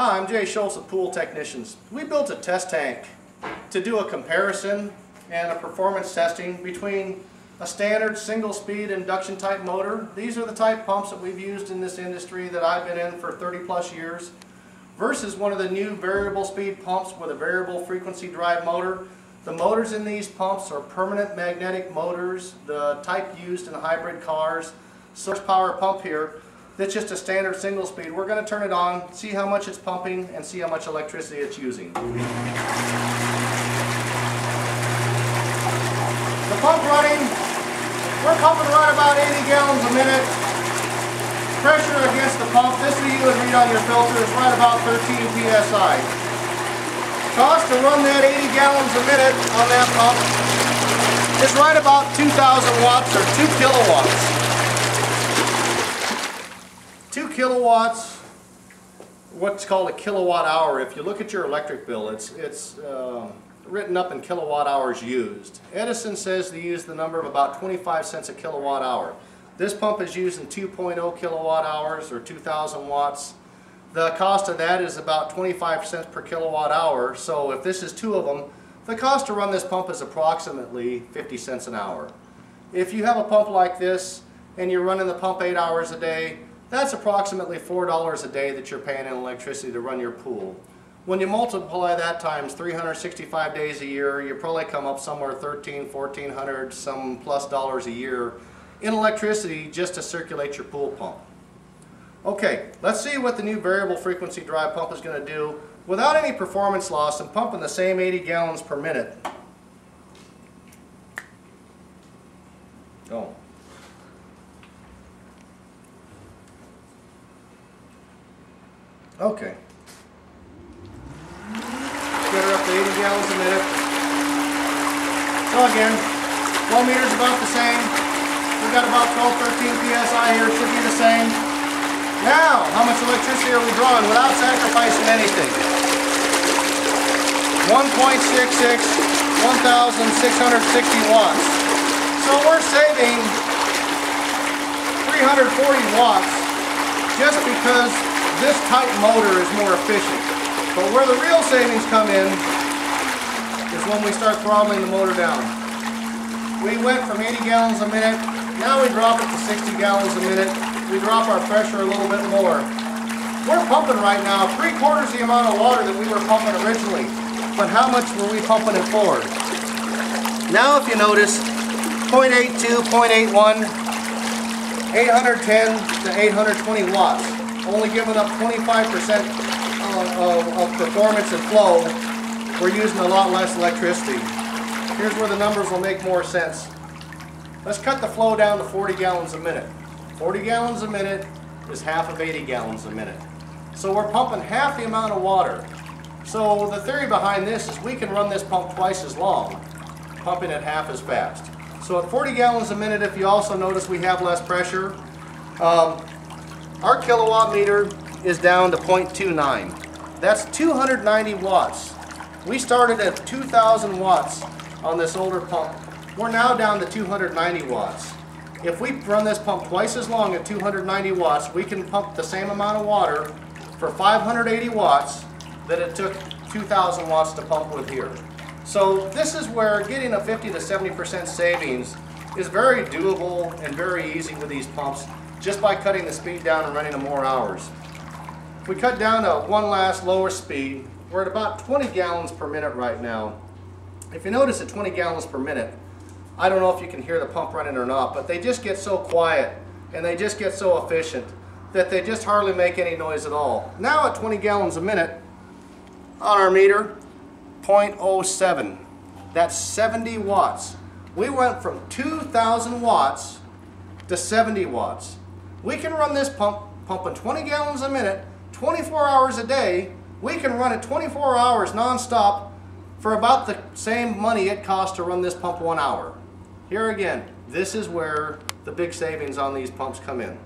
Hi, I'm Jay Schultz of Pool Technicians. We built a test tank to do a comparison and a performance testing between a standard single-speed induction type motor. These are the type pumps that we've used in this industry that I've been in for 30 plus years versus one of the new variable speed pumps with a variable frequency drive motor. The motors in these pumps are permanent magnetic motors, the type used in hybrid cars. Source power pump here that's just a standard single speed. We're going to turn it on, see how much it's pumping, and see how much electricity it's using. The pump running, we're pumping right about 80 gallons a minute. Pressure against the pump, this you would read on your filter, is right about 13 psi. Cost to run that 80 gallons a minute on that pump is right about 2,000 watts or 2 kilowatts. 2 kilowatts, what's called a kilowatt hour. If you look at your electric bill, it's, it's uh, written up in kilowatt hours used. Edison says they use the number of about 25 cents a kilowatt hour. This pump is using 2.0 kilowatt hours or 2,000 watts. The cost of that is about 25 cents per kilowatt hour. So if this is two of them, the cost to run this pump is approximately 50 cents an hour. If you have a pump like this and you're running the pump eight hours a day, that's approximately $4 a day that you're paying in electricity to run your pool. When you multiply that times 365 days a year, you probably come up somewhere 13, 1400, some plus dollars a year in electricity just to circulate your pool pump. Okay, let's see what the new variable frequency drive pump is going to do without any performance loss and pumping the same 80 gallons per minute. Oh. Okay. Get her up to 80 gallons a minute. So again, flow meter's about the same. We've got about 12, 13 psi here. Should be the same. Now, how much electricity are we drawing without sacrificing anything? 1.66, 1,660 watts. So we're saving 340 watts just because this type motor is more efficient. But where the real savings come in is when we start throttling the motor down. We went from 80 gallons a minute, now we drop it to 60 gallons a minute. We drop our pressure a little bit more. We're pumping right now three quarters the amount of water that we were pumping originally. But how much were we pumping it for? Now if you notice, 0.82, 0.81, 810 to 820 watts only giving up 25% of, of performance and flow, we're using a lot less electricity. Here's where the numbers will make more sense. Let's cut the flow down to 40 gallons a minute. 40 gallons a minute is half of 80 gallons a minute. So we're pumping half the amount of water. So the theory behind this is we can run this pump twice as long, pumping it half as fast. So at 40 gallons a minute, if you also notice we have less pressure, um, our kilowatt meter is down to 0.29. That's 290 watts. We started at 2,000 watts on this older pump. We're now down to 290 watts. If we run this pump twice as long at 290 watts, we can pump the same amount of water for 580 watts that it took 2,000 watts to pump with here. So this is where getting a 50 to 70% savings is very doable and very easy with these pumps just by cutting the speed down and running them more hours. If we cut down to one last lower speed, we're at about 20 gallons per minute right now. If you notice at 20 gallons per minute, I don't know if you can hear the pump running or not, but they just get so quiet and they just get so efficient that they just hardly make any noise at all. Now at 20 gallons a minute on our meter, 0.07. That's 70 watts. We went from 2,000 watts to 70 watts. We can run this pump pumping 20 gallons a minute, 24 hours a day. We can run it 24 hours nonstop for about the same money it costs to run this pump one hour. Here again, this is where the big savings on these pumps come in.